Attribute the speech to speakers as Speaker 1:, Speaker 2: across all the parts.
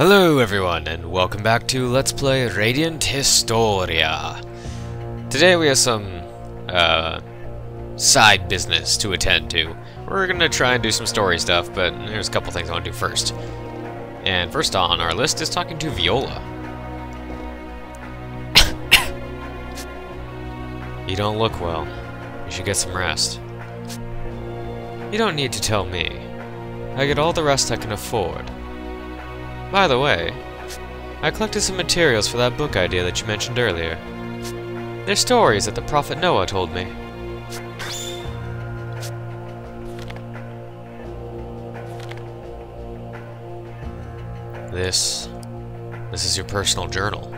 Speaker 1: Hello everyone, and welcome back to Let's Play Radiant Historia. Today we have some, uh, side business to attend to. We're gonna try and do some story stuff, but there's a couple things I want to do first. And first on our list is talking to Viola. you don't look well. You should get some rest. You don't need to tell me. I get all the rest I can afford. By the way, I collected some materials for that book idea that you mentioned earlier. They're stories that the Prophet Noah told me. This... this is your personal journal.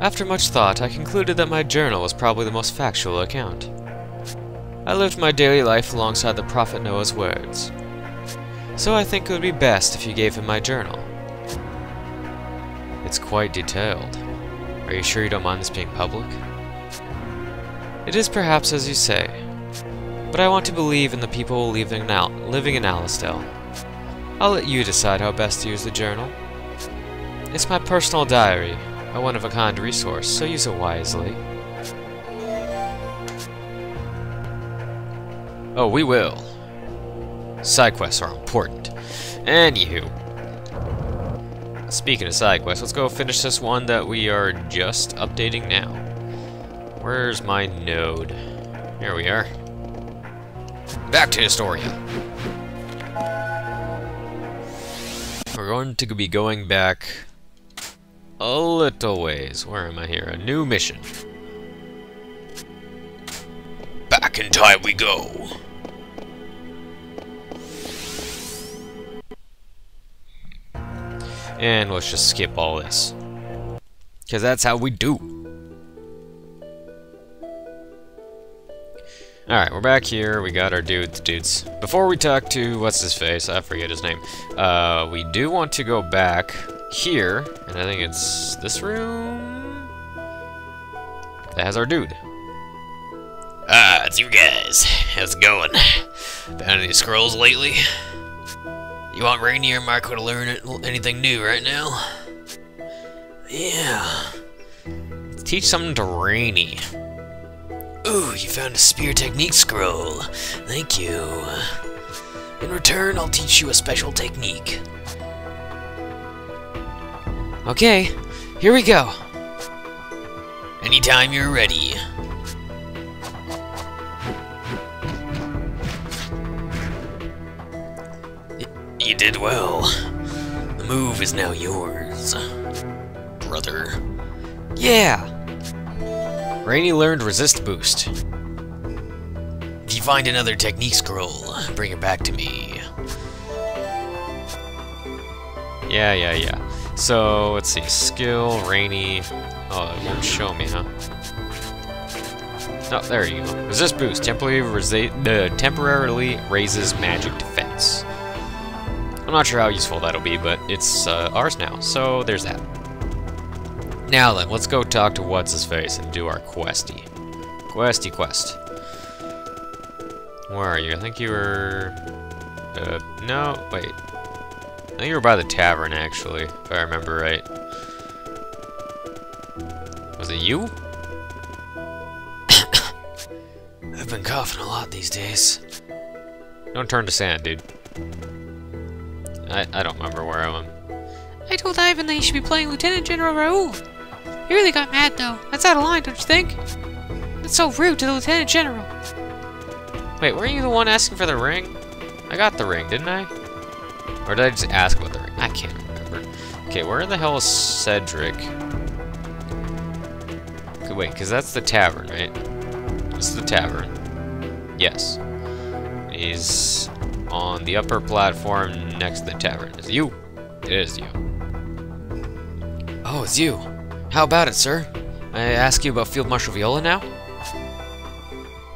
Speaker 1: After much thought, I concluded that my journal was probably the most factual account. I lived my daily life alongside the Prophet Noah's words. So I think it would be best if you gave him my journal. It's quite detailed. Are you sure you don't mind this being public? It is perhaps as you say, but I want to believe in the people living in, Al living in Alistel. I'll let you decide how best to use the journal. It's my personal diary, a one-of-a-kind resource, so use it wisely. Oh, we will. Side quests are important. Anywho. Speaking of side quests, let's go finish this one that we are just updating now. Where's my node? Here we are. Back to Historia. We're going to be going back a little ways. Where am I here? A new mission. Back in time we go. And let's just skip all this. Because that's how we do. Alright, we're back here. We got our dudes, dudes. Before we talk to, what's his face? I forget his name. Uh, we do want to go back here, and I think it's this room? That has our dude.
Speaker 2: Ah, it's you guys. How's it going? Found any scrolls lately? You want Rainier and Marco to learn anything new right now? Yeah.
Speaker 1: Let's teach something to Raynie.
Speaker 2: Ooh, you found a spear technique scroll. Thank you. In return, I'll teach you a special technique.
Speaker 1: Okay, here we go.
Speaker 2: Anytime you're ready. You did well. The move is now yours, brother.
Speaker 1: Yeah! Raynie learned resist boost.
Speaker 2: If you find another technique scroll, bring it back to me.
Speaker 1: Yeah, yeah, yeah. So, let's see. Skill, Raynie... Oh, it won't show me, huh? Oh, there you go. Resist boost. Temporarily, uh, temporarily raises magic defense. I'm not sure how useful that'll be, but it's uh, ours now, so there's that. Now then, let's go talk to What's-His-Face and do our questy. Questy quest. Where are you? I think you were... Uh, no, wait. I think you were by the tavern, actually, if I remember right. Was it you?
Speaker 2: I've been coughing a lot these days.
Speaker 1: Don't turn to sand, dude. I, I don't remember where I am.
Speaker 3: I told Ivan that he should be playing Lieutenant General Raoul. He really got mad, though. That's out of line, don't you think? That's so rude to the Lieutenant General.
Speaker 1: Wait, weren't you the one asking for the ring? I got the ring, didn't I? Or did I just ask about the ring? I can't remember. Okay, where in the hell is Cedric? Okay, wait, because that's the tavern, right? This is the tavern. Yes. He's on the upper platform next to the tavern. Is it you? It is you. Oh, it's you. How about it, sir? May I ask you about Field Marshal Viola now?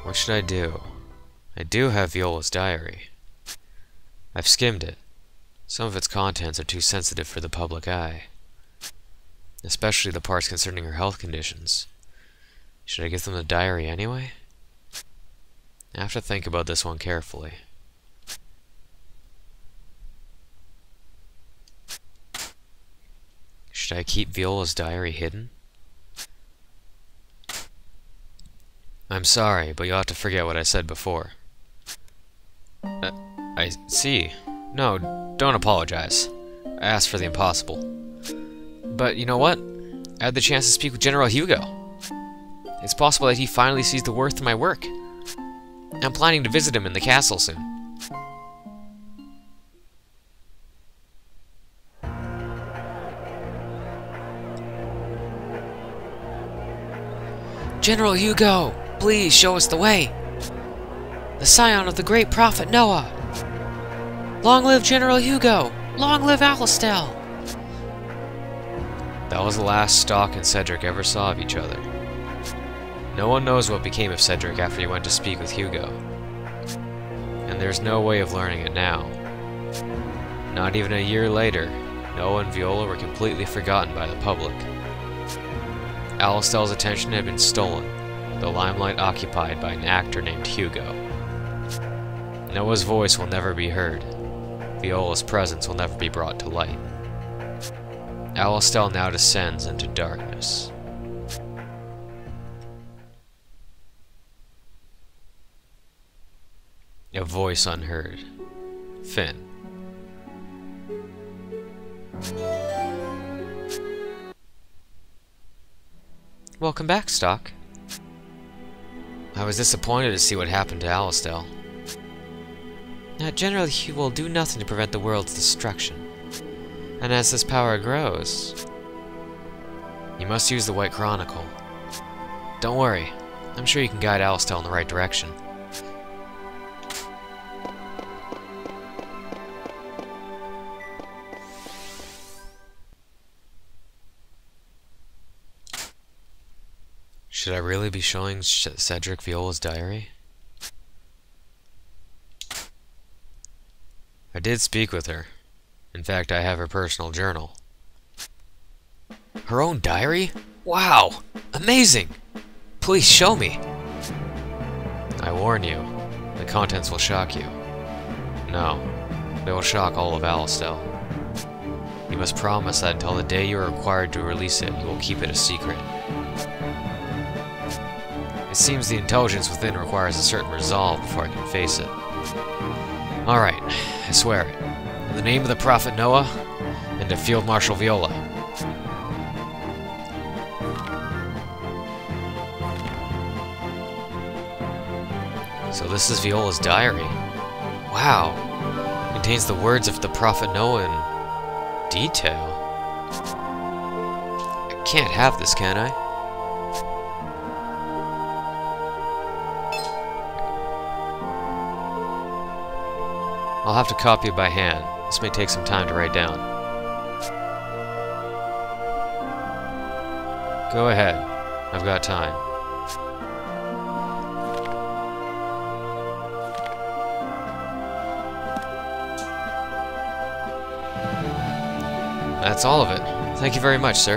Speaker 1: What should I do? I do have Viola's diary. I've skimmed it. Some of its contents are too sensitive for the public eye. Especially the parts concerning her health conditions. Should I give them the diary anyway? I have to think about this one carefully. Should I keep Viola's diary hidden? I'm sorry, but you'll have to forget what I said before. Uh, I see. No, don't apologize. I asked for the impossible. But you know what? I had the chance to speak with General Hugo. It's possible that he finally sees the worth of my work. I'm planning to visit him in the castle soon. General Hugo, please show us the way. The scion of the great prophet Noah. Long live General Hugo! Long live Alistel! That was the last Stock and Cedric ever saw of each other. No one knows what became of Cedric after he went to speak with Hugo. And there's no way of learning it now. Not even a year later, Noah and Viola were completely forgotten by the public. Alistel's attention had been stolen, the limelight occupied by an actor named Hugo. Noah's voice will never be heard. Viola's presence will never be brought to light. Alistel now descends into darkness. A voice unheard. Finn. Welcome back, Stock. I was disappointed to see what happened to Alistel. Now, generally, he will do nothing to prevent the world's destruction. And as this power grows, you must use the White Chronicle. Don't worry, I'm sure you can guide Alistel in the right direction. Should I really be showing Sh Cedric Viola's diary? I did speak with her. In fact, I have her personal journal. Her own diary? Wow! Amazing! Please show me! I warn you, the contents will shock you. No, they will shock all of Alistel. You must promise that until the day you are required to release it, you will keep it a secret. Seems the intelligence within requires a certain resolve before I can face it. Alright, I swear it. In the name of the Prophet Noah, and of Field Marshal Viola. So this is Viola's diary. Wow. It Contains the words of the Prophet Noah in detail. I can't have this, can I? I'll have to copy it by hand. This may take some time to write down. Go ahead. I've got time. That's all of it. Thank you very much, sir.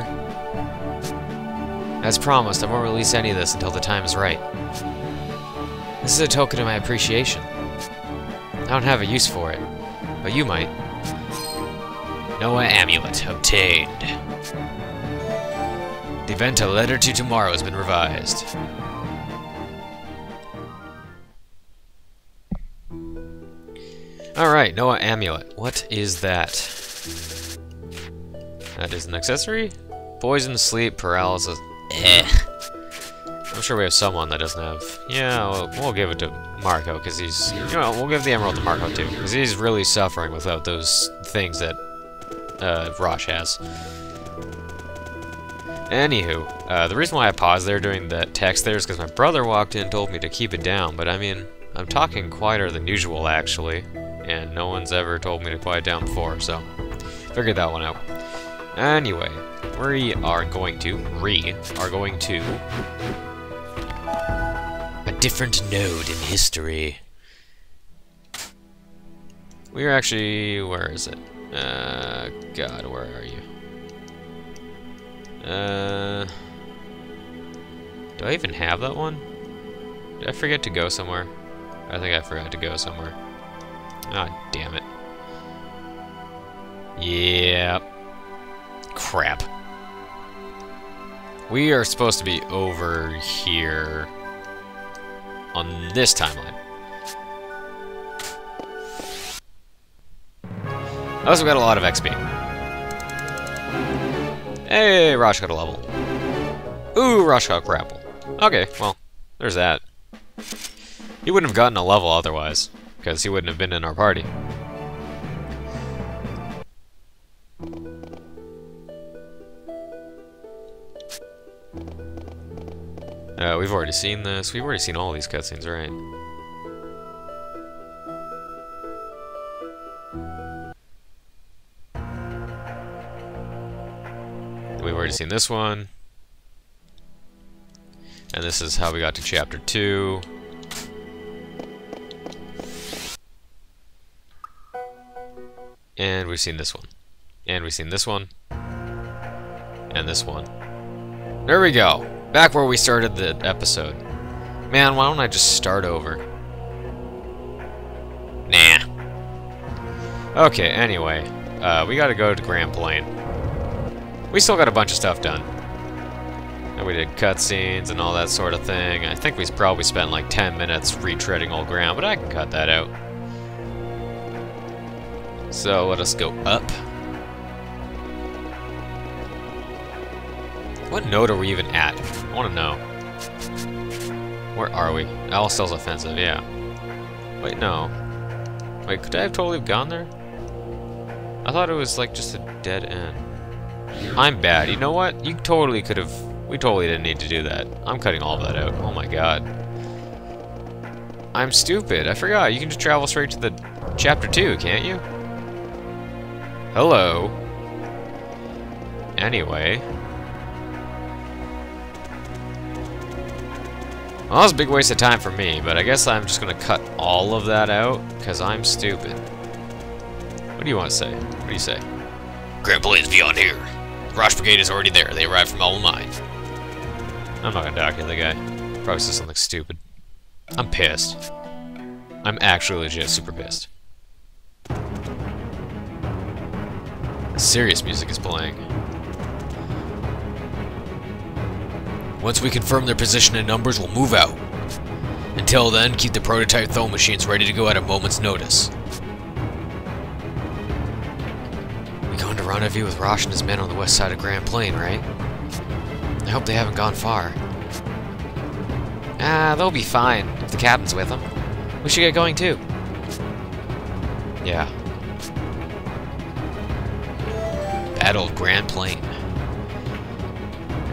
Speaker 1: As promised, I won't release any of this until the time is right. This is a token of my appreciation. I don't have a use for it, but you might.
Speaker 2: Noah Amulet obtained. The event A Letter to Tomorrow has been revised.
Speaker 1: Alright, Noah Amulet. What is that? That is an accessory? Poison, sleep, paralysis.
Speaker 2: Eh.
Speaker 1: I'm sure we have someone that doesn't have. Yeah, we'll, we'll give it to Marco because he's. You know, we'll give the emerald to Marco too because he's really suffering without those things that uh, Rosch has. Anywho, uh, the reason why I paused there doing that text there is because my brother walked in and told me to keep it down, but I mean, I'm talking quieter than usual actually, and no one's ever told me to quiet down before, so figured that one out. Anyway, we are going to, we are going to
Speaker 2: different node in history.
Speaker 1: We are actually... Where is it? Uh, God, where are you? Uh... Do I even have that one? Did I forget to go somewhere? I think I forgot to go somewhere. Ah, damn it. Yeah. Crap. We are supposed to be over here on this timeline. I also, got a lot of XP. Hey, Rosch got a level. Ooh, Rosch got grapple. Okay, well, there's that. He wouldn't have gotten a level otherwise, because he wouldn't have been in our party. Uh, we've already seen this. We've already seen all these cutscenes, right? We've already seen this one. And this is how we got to chapter 2. And we've seen this one. And we've seen this one. And this one. There we go. Back where we started the episode. Man, why don't I just start over? Nah. Okay, anyway. Uh, we gotta go to Grand Plain. We still got a bunch of stuff done. And we did cutscenes and all that sort of thing. I think we probably spent like 10 minutes retreading old ground, but I can cut that out. So let us go up. What node are we even at? I want to know. Where are we? Alistel's offensive, yeah. Wait, no. Wait, could I have totally gone there? I thought it was like just a dead end. I'm bad. You know what? You totally could have... We totally didn't need to do that. I'm cutting all of that out. Oh my god. I'm stupid. I forgot. You can just travel straight to the chapter 2, can't you? Hello. Anyway. Well, that was a big waste of time for me, but I guess I'm just gonna cut all of that out, because I'm stupid. What do you want to say? What do you say?
Speaker 2: Grand Plain's beyond here. Rosch Brigade is already there. They arrived from All Mine.
Speaker 1: I'm not gonna document the guy. Probably said something stupid. I'm pissed. I'm actually legit super pissed. Serious music is playing.
Speaker 2: Once we confirm their position and numbers, we'll move out. Until then, keep the prototype throw machines ready to go at a moment's notice.
Speaker 1: We going to rendezvous with Rosch and his men on the west side of Grand Plain, right? I hope they haven't gone far. Ah, they'll be fine, if the captain's with them. We should get going too. Yeah.
Speaker 2: Battle Grand Plain.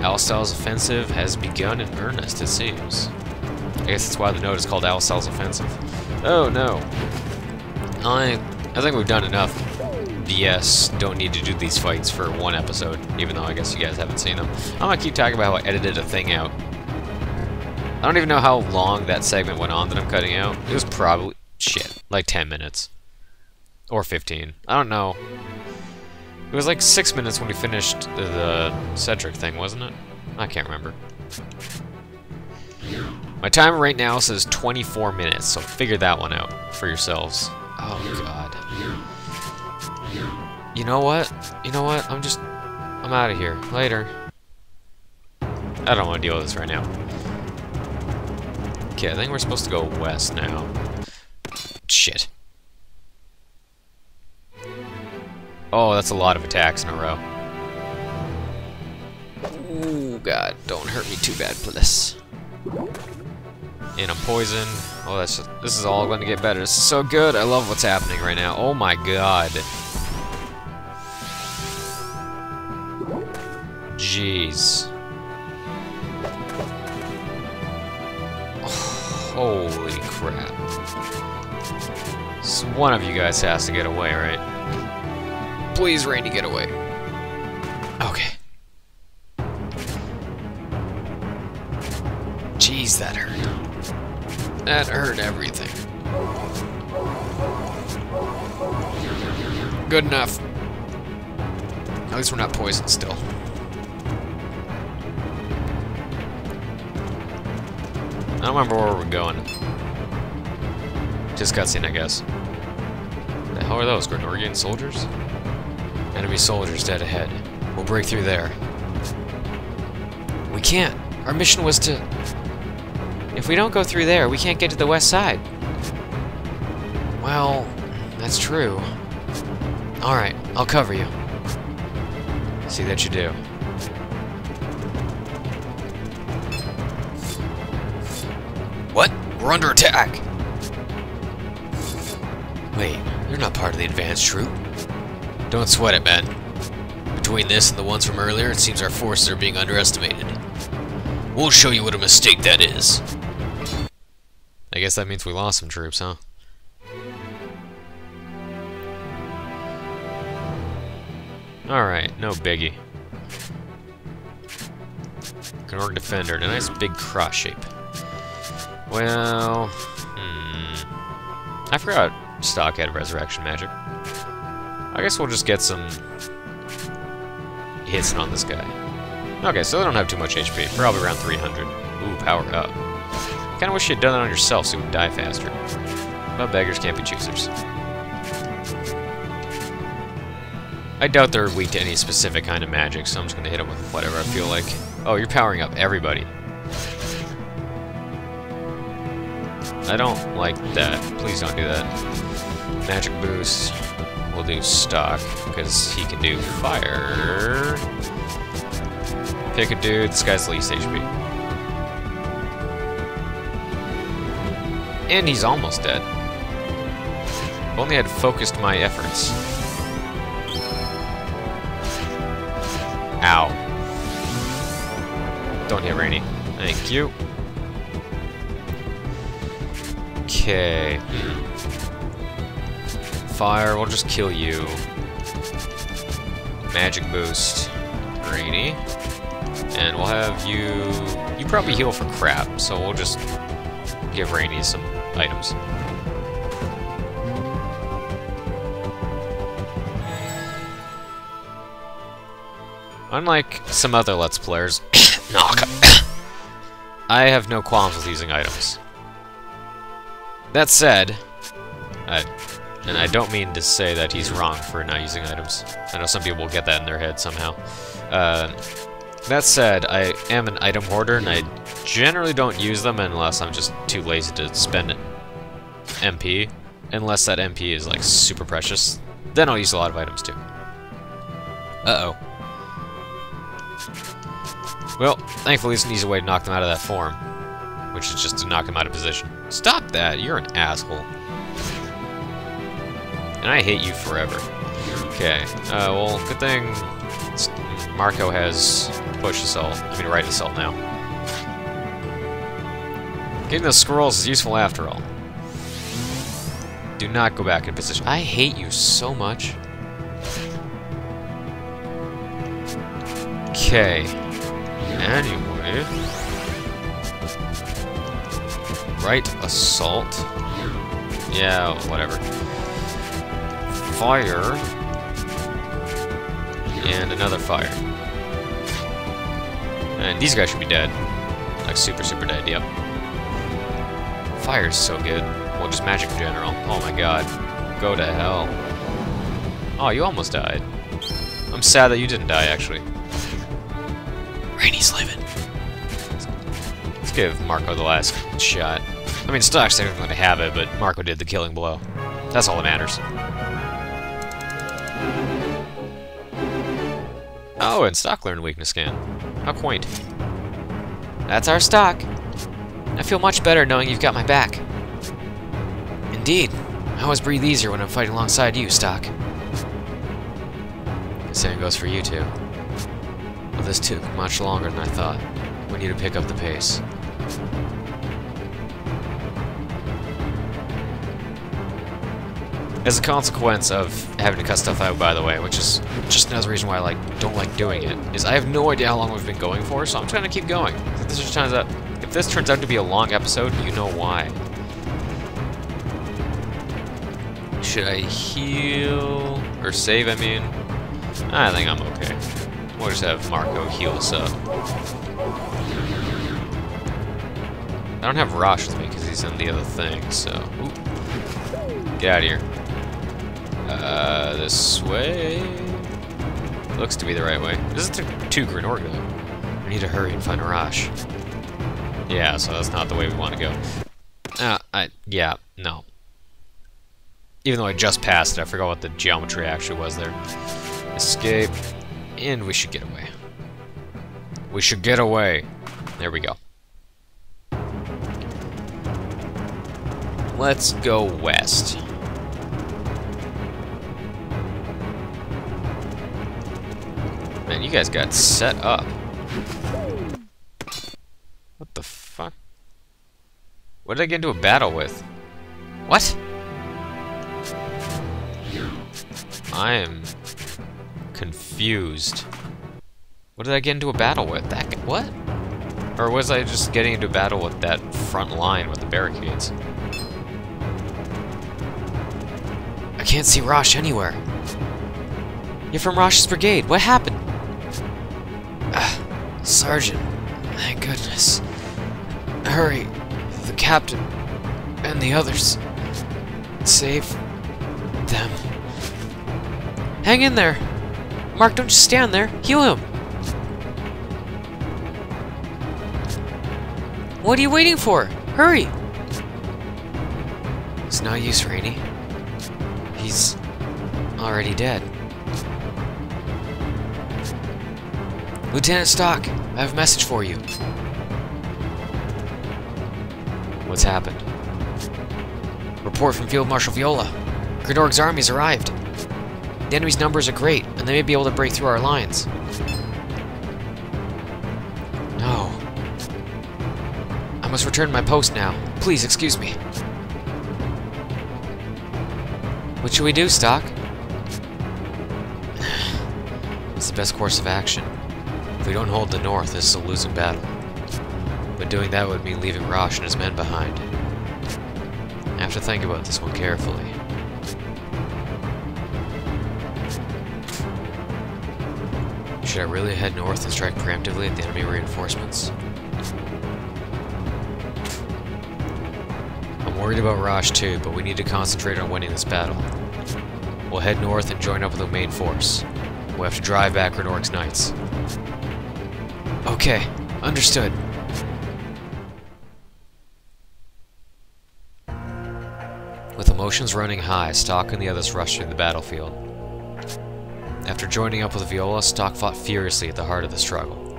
Speaker 1: Alistel's offensive has begun in earnest, it seems. I guess that's why the note is called Alistel's offensive. Oh no. I I think we've done enough BS. Don't need to do these fights for one episode, even though I guess you guys haven't seen them. I'm gonna keep talking about how I edited a thing out. I don't even know how long that segment went on that I'm cutting out. It was probably shit, like 10 minutes. Or 15. I don't know. It was like six minutes when we finished the, Cedric thing, wasn't it? I can't remember. My timer right now says 24 minutes, so figure that one out for yourselves. Oh, God. You know what? You know what? I'm just... I'm out of here. Later. I don't want to deal with this right now. Okay, I think we're supposed to go west now. Shit. Oh, that's a lot of attacks in a row. Ooh, God, don't hurt me too bad, please. And I'm poisoned. Oh, that's just, this is all going to get better. This is so good. I love what's happening right now. Oh my God. Jeez. Holy crap. So one of you guys has to get away, right? Please, Randy, get away. Okay. Jeez, that hurt. That hurt everything. Good enough. At least we're not poisoned still. I don't remember where we're going. Just cutscene, I guess. The hell are those? Gregorian soldiers? Enemy soldiers dead ahead. We'll break through there. we can't. Our mission was to... If we don't go through there, we can't get to the west side. Well, that's true. Alright, I'll cover you. See that you do.
Speaker 2: What? We're under attack!
Speaker 1: Wait, you're not part of the advanced troop.
Speaker 2: Don't sweat it, man. Between this and the ones from earlier, it seems our forces are being underestimated. We'll show you what a mistake that is.
Speaker 1: I guess that means we lost some troops, huh? Alright, no biggie. Gnorg Defender, a nice big cross shape. Well, hmm. I forgot stock had resurrection magic. I guess we'll just get some hits on this guy. Okay, so they don't have too much HP. Probably around 300. Ooh, power up. Kinda wish you'd done that on yourself so you would die faster. But beggars can't be choosers. I doubt they're weak to any specific kind of magic, so I'm just gonna hit them with whatever I feel like. Oh, you're powering up everybody. I don't like that. Please don't do that. Magic boost. We'll do stock, because he can do fire. Pick a dude, this guy's least HP. And he's almost dead. If only I had focused my efforts. Ow. Don't hit Raynie. Thank you. Okay. Fire, we'll just kill you. Magic boost. Raynie. And we'll have you... You probably heal for crap, so we'll just give Raynie some items. Unlike some other Let's Players, I have no qualms with using items. That said, I, and I don't mean to say that he's wrong for not using items. I know some people will get that in their head somehow. Uh, that said, I am an item hoarder, and I generally don't use them unless I'm just too lazy to spend MP. Unless that MP is, like, super precious. Then I'll use a lot of items, too. Uh-oh. Well, thankfully it's an easy way to knock them out of that form. Which is just to knock them out of position. Stop that! You're an asshole. And I hate you forever. Okay, uh, well, good thing Marco has push assault. I mean, right assault now. Getting those scrolls is useful after all. Do not go back in position. I hate you so much. Okay. Anyway. Right assault. Yeah, whatever. Fire. And another fire. And these guys should be dead. Like, super, super dead, yep. Fire's so good. Well, just magic in general. Oh my god. Go to hell. Oh, you almost died. I'm sad that you didn't die, actually.
Speaker 2: Raynie's living.
Speaker 1: Let's give Marco the last shot. I mean, Stock's technically going to have it, but Marco did the killing blow. That's all that matters. Oh, and Stock learned weakness scan. How quaint. That's our stock. I feel much better knowing you've got my back. Indeed. I always breathe easier when I'm fighting alongside you, Stock. The same goes for you too. Well, this took much longer than I thought. We need to pick up the pace. As a consequence of having to cut stuff out, by the way, which is just another reason why I like don't like doing it, is I have no idea how long we've been going for, so I'm trying to keep going. If this turns out, if this turns out to be a long episode, you know why. Should I heal or save? I mean, I think I'm okay. We'll just have Marco heal us up. I don't have Rosch with me because he's in the other thing, so. Get out of here. Uh, this way. Looks to be the right way. This is to, to Granorg, though. We need to hurry and find Arash. Yeah, so that's not the way we want to go. Uh, I, yeah, no. Even though I just passed it, I forgot what the geometry actually was there. Escape, and we should get away. We should get away. There we go. Let's go west. Man, you guys got set up. What the fuck? What did I get into a battle with? What? I am confused. What did I get into a battle with? That guy, what? Or was I just getting into a battle with that front line with the barricades? I can't see Rosch anywhere. You're from Rosch's brigade. What happened? Sergeant. Thank goodness. Hurry. The captain and the others. Save them. Hang in there. Mark, don't just stand there. Heal him. What are you waiting for? Hurry! It's no use, Raynie. He's already dead. Lieutenant Stock, I have a message for you. What's happened? Report from Field Marshal Viola. Granorg's army's arrived. The enemy's numbers are great, and they may be able to break through our lines. No. I must return to my post now. Please, excuse me. What should we do, Stock? It's the best course of action. If we don't hold the north, this is a losing battle. But doing that would mean leaving Rosch and his men behind. I have to think about this one carefully. Should I really head north and strike preemptively at the enemy reinforcements? I'm worried about Rosch too, but we need to concentrate on winning this battle. We'll head north and join up with the main force. We'll have to drive back Granorg's knights. Okay, understood. With emotions running high, Stock and the others rushed through the battlefield. After joining up with Viola, Stock fought furiously at the heart of the struggle.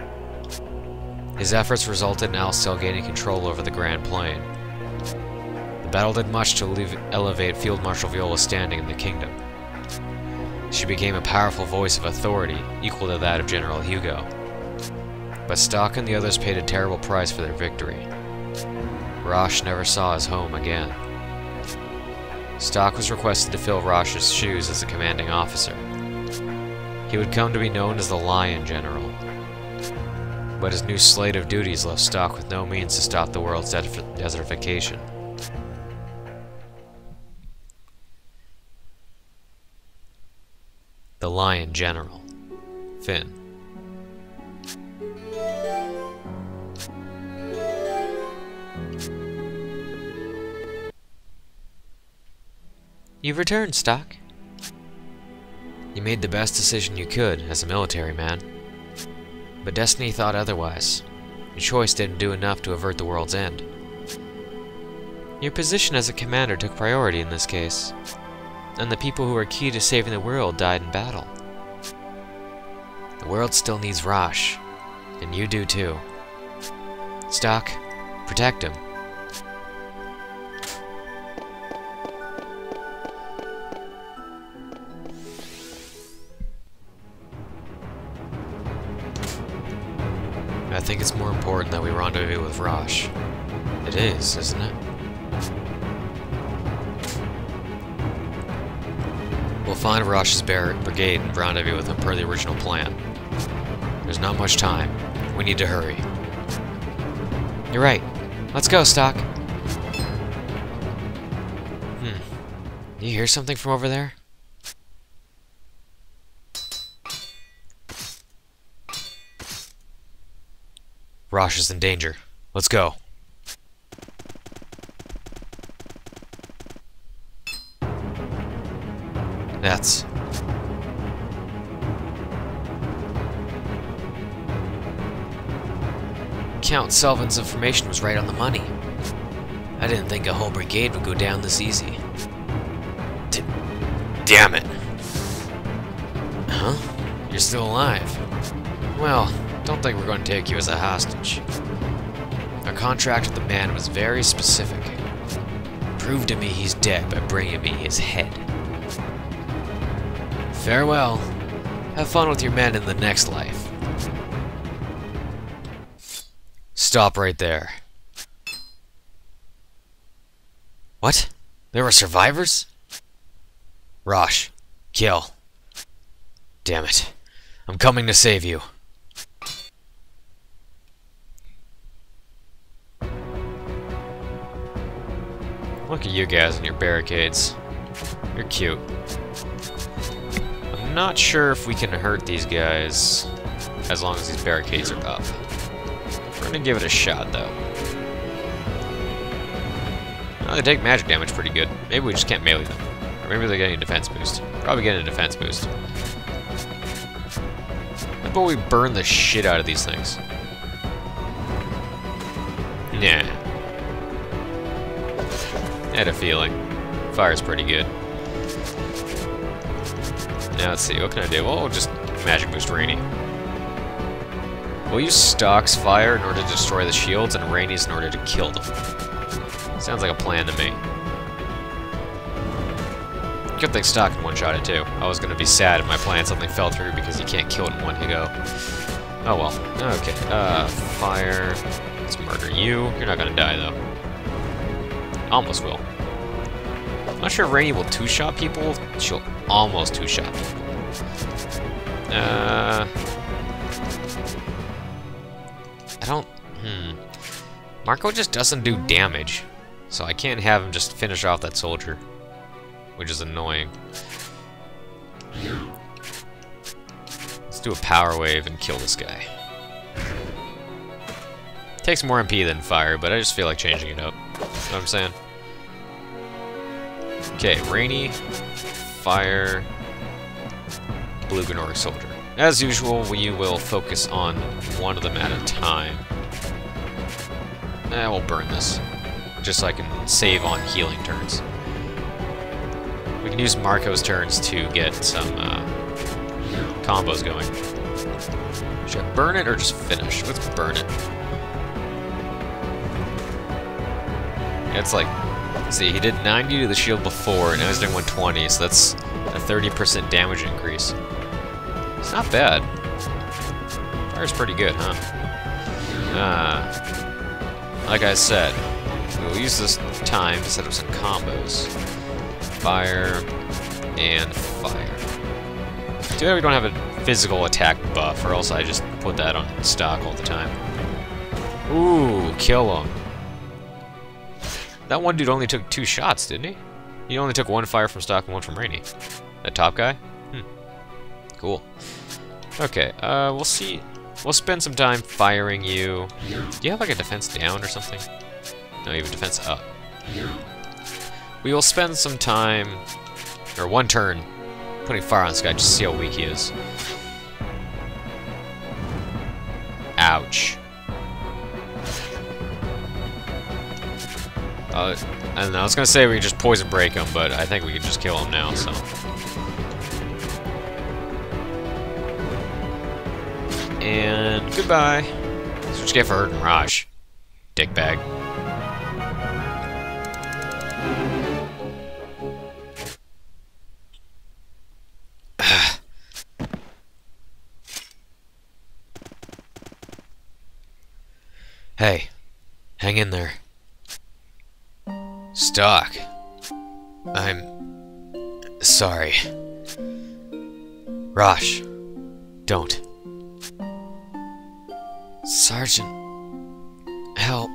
Speaker 1: His efforts resulted in Alistel gaining control over the Grand Plain. The battle did much to elevate Field Marshal Viola's standing in the kingdom. She became a powerful voice of authority, equal to that of General Hugo. But Stock and the others paid a terrible price for their victory. Rosch never saw his home again. Stock was requested to fill Rosch's shoes as a commanding officer. He would come to be known as the Lion General. But his new slate of duties left Stock with no means to stop the world's desertification. The Lion General. Finn. You've returned, Stock. You made the best decision you could as a military man. But Destiny thought otherwise. Your choice didn't do enough to avert the world's end. Your position as a commander took priority in this case, and the people who were key to saving the world died in battle. The world still needs Rosch, and you do too. Stock, protect him. Think it's more important that we rendezvous with Rosch. It is, isn't it? We'll find Rosch's brigade and rendezvous with him per the original plan. There's not much time. We need to hurry. You're right. Let's go, Stock. Hmm. You hear something from over there? Rosch is in danger. Let's go. That's...
Speaker 2: Count Selvin's information was right on the money. I didn't think a whole brigade would go down this easy. D damn it. Huh? You're still alive. Well, don't think we're going to take you as a hostage. Our contract with the man was very specific. Prove to me he's dead by bringing me his head. Farewell. Have fun with your men in the next life. Stop right there. What? There were survivors? Rosch, kill. Damn it. I'm coming to save you.
Speaker 1: Look at you guys and your barricades. You're cute. I'm not sure if we can hurt these guys as long as these barricades are up. We're gonna give it a shot, though. They take magic damage pretty good. Maybe we just can't melee them. Or maybe they're getting a defense boost. Probably getting a defense boost. How about we burn the shit out of these things? Nah. Had a feeling. Fire's pretty good. Now let's see, what can I do? Well, we'll just magic boost Raynie. We'll use Stock's fire in order to destroy the shields, and Raynie's in order to kill them. Sounds like a plan to me. Good thing Stock can one-shot it too. I was gonna be sad if my plan something fell through because you can't kill it in one hit go. Oh well. Okay. Uh, fire. Let's murder you. You're not gonna die though. Almost will. I'm not sure if Raynie will two-shot people. She'll almost two-shot people. Uh, I don't. Hmm. Marco just doesn't do damage, so I can't have him just finish off that soldier, which is annoying. Let's do a power wave and kill this guy. Takes more MP than fire, but I just feel like changing it up. What I'm saying? Okay, Raynie, Fire, Blue Gnorg Soldier. As usual, we will focus on one of them at a time. Eh, we'll burn this. Just so I can save on healing turns. We can use Marco's turns to get some uh, combos going. Should I burn it or just finish? Let's burn it. It's like, see, he did 90 to the shield before, and now he's doing 120, so that's a 30% damage increase. It's not bad. Fire's pretty good, huh? Uh, like I said, we'll use this time to set up some combos. Fire and fire. Too bad we don't have a physical attack buff, or else I just put that on stock all the time. Ooh, kill him. That one dude only took two shots, didn't he? He only took one fire from stock and one from Raynie. That top guy? Hmm. Cool. Okay, uh, we'll see. We'll spend some time firing you. Do you have like a defense down or something? No, you have a defense up. We will spend some time, or one turn, putting fire on this guy just to see how weak he is. Ouch. Uh, I don't know, I was gonna say we could just poison break him, but I think we can just kill him now, so. And goodbye. That's what get for hurting Raj. Dickbag. hey, hang in there. Stock. I'm sorry. Rosch, don't. Sergeant, help.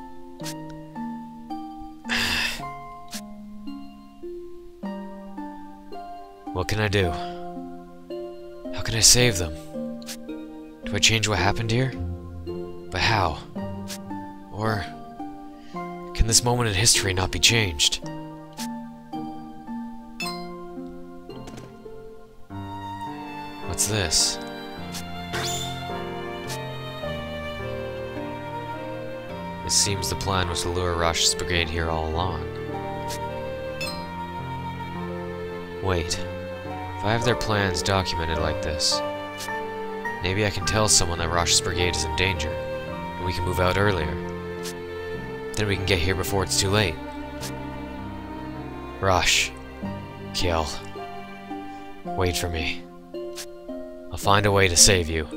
Speaker 1: what can I do? How can I save them? Do I change what happened here? But how? Or can this moment in history not be changed? What's this? It seems the plan was to lure Rosch's brigade here all along. Wait. If I have their plans documented like this, maybe I can tell someone that Rosch's brigade is in danger, and we can move out earlier. Then we can get here before it's too late. Rosch. Kill. Wait for me. I'll find a way to save you.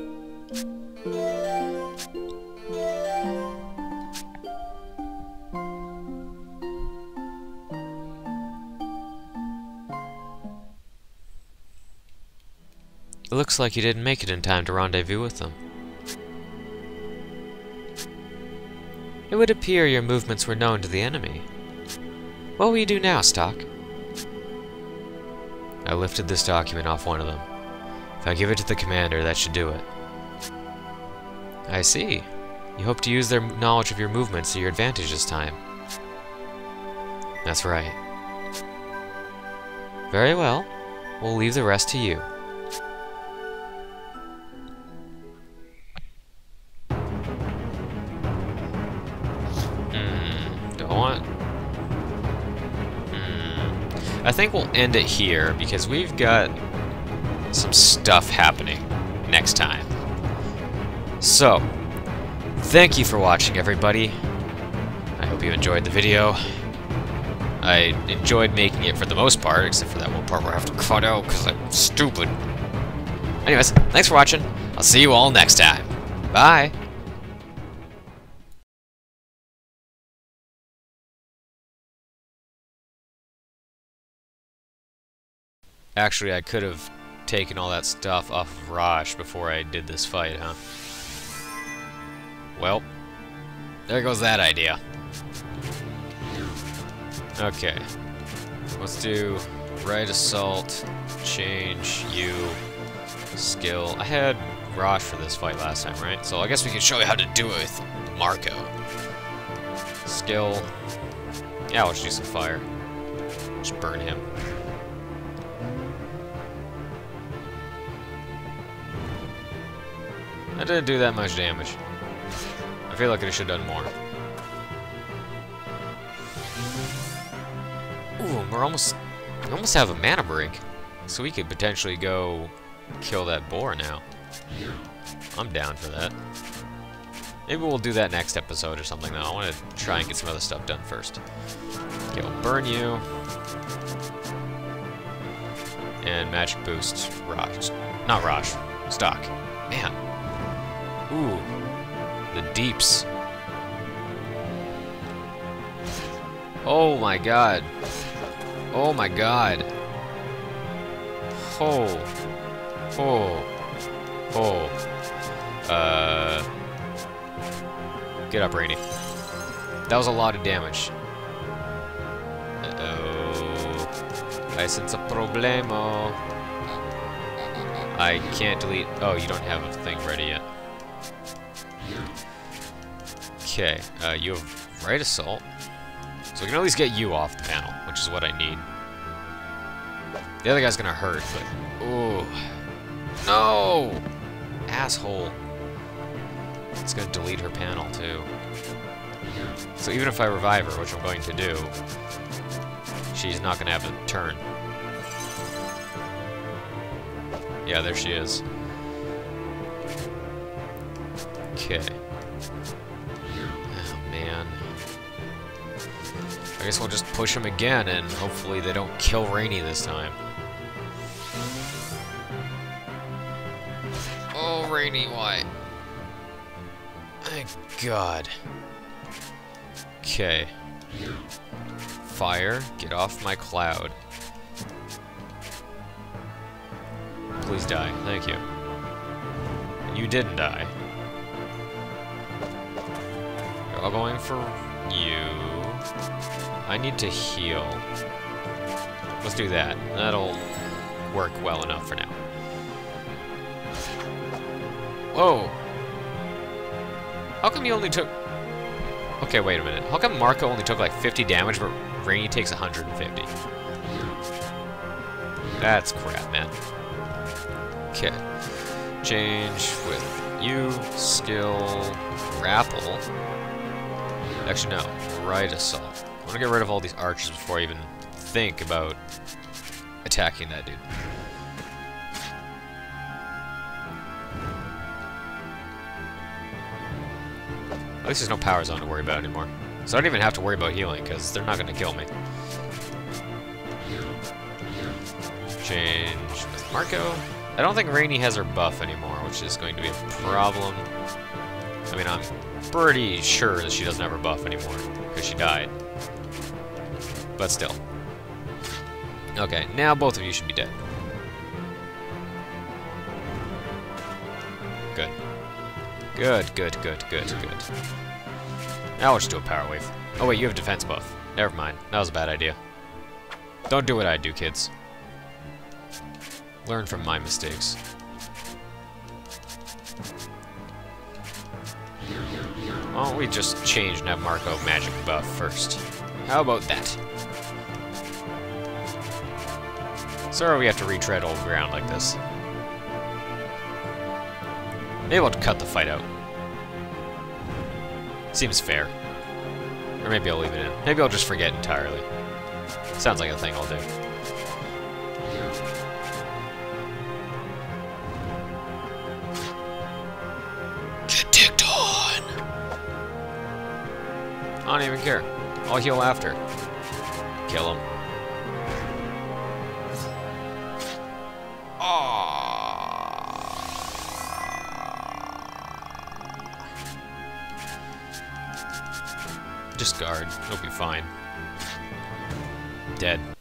Speaker 1: It looks like you didn't make it in time to rendezvous with them. It would appear your movements were known to the enemy. What will you do now, Stocke? I lifted this document off one of them. If I give it to the commander, that should do it. I see. You hope to use their knowledge of your movements to your advantage this time. That's right. Very well. We'll leave the rest to you. Think we'll end it here, because we've got some stuff happening next time. So, thank you for watching, everybody. I hope you enjoyed the video. I enjoyed making it for the most part, except for that one part where I have to cut out because I'm stupid. Anyways, thanks for watching. I'll see you all next time. Bye. Actually, I could have taken all that stuff off of Rosch before I did this fight, huh? Well, there goes that idea. Okay. Let's do right assault, change, you, skill. I had Rosch for this fight last time, right? So I guess we can show you how to do it with Marco. Skill. Yeah, let's do some fire. Just burn him. That didn't do that much damage. I feel like I should have done more. Ooh, we're almost... We almost have a mana break. So we could potentially go kill that boar now. I'm down for that. Maybe we'll do that next episode or something, though. I want to try and get some other stuff done first. Okay, we'll burn you. And magic boost Rosch. Not Rosch. Stocke. Man. Ooh. The deeps. Oh my god. Oh my god. Oh. Oh. Oh. Uh. Get up, Raynie. That was a lot of damage. Uh-oh. I sense a problemo. I can't delete... Oh, you don't have a thing ready yet. Okay, uh, you have right assault. So we can at least get you off the panel, which is what I need. The other guy's gonna hurt, but... Ooh. No! Asshole. It's gonna delete her panel, too. So even if I revive her, which I'm going to do, she's not gonna have a turn. Yeah, there she is. Okay. Oh, man. I guess we'll just push them again, and hopefully they don't kill Raynie this time. Oh, Raynie, why? Thank God. Okay. Fire, get off my cloud. Please die. Thank you. You didn't die. Going for you. I need to heal. Let's do that. That'll work well enough for now. Whoa! How come you only took... Okay, wait a minute. How come Marco only took like 50 damage, but Raynie takes 150? That's crap, man. Okay. Change with you, skill, grapple. Actually, no. Right assault. I want to get rid of all these archers before I even think about attacking that dude. At least there's no power zone to worry about anymore. So I don't even have to worry about healing, because they're not going to kill me. Change with Marco. I don't think Raynie has her buff anymore, which is going to be a problem. I mean, I'm pretty sure that she doesn't have her buff anymore, because she died. But still. Okay, now both of you should be dead. Good. Good, good, good, good, good. Now let's do a power wave. Oh wait, you have defense buff. Never mind. That was a bad idea. Don't do what I do, kids. Learn from my mistakes. Why don't we just change and have Marco magic buff first? How about that? Sorry we have to retread old ground like this. Maybe we'll cut the fight out. Seems fair. Or maybe I'll leave it in. Maybe I'll just forget entirely. Sounds like a thing I'll do. I don't even care. I'll heal after. Kill him. Just guard. He'll be fine. Dead.